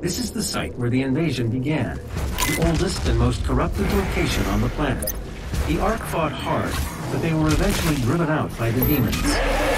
This is the site where the invasion began, the oldest and most corrupted location on the planet. The ARC fought hard, but they were eventually driven out by the demons.